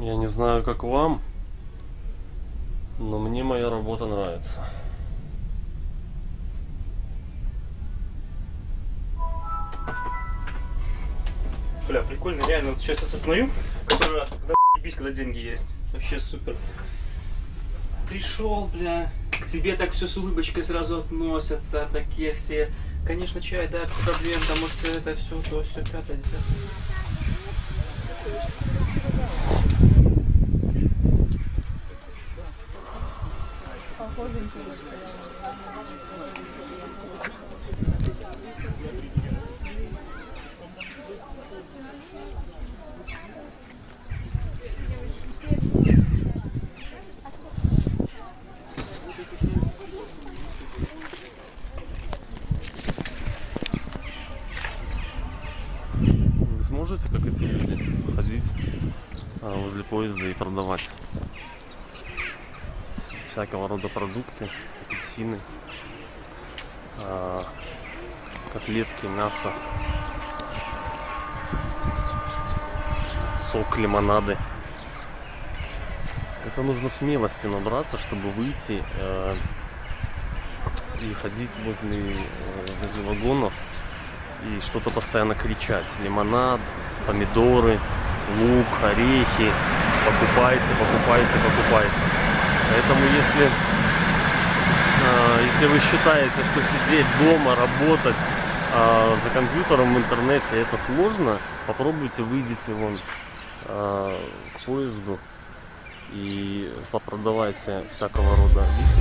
Я не знаю, как вам, но мне моя работа нравится. Бля, прикольно, реально, вот сейчас осознаю, который раз, когда ебись, когда деньги есть. Вообще супер. Пришел, бля, к тебе так все с улыбочкой сразу относятся, такие все. Конечно, чай, да, проблем, там может это все, то все, пятое, десятое. Сможете, как эти люди, ходить а, возле поезда и продавать всякого рода продукты, апельсины, а, котлетки, мясо, сок, лимонады. Это нужно смелости набраться, чтобы выйти э, и ходить возле, э, возле вагонов и что-то постоянно кричать. Лимонад, помидоры, лук, орехи. Покупайте, покупайте, покупайте. Поэтому если, э, если вы считаете, что сидеть дома, работать э, за компьютером в интернете это сложно, попробуйте выйдите вон э, к поезду и попродавайте всякого рода вещи.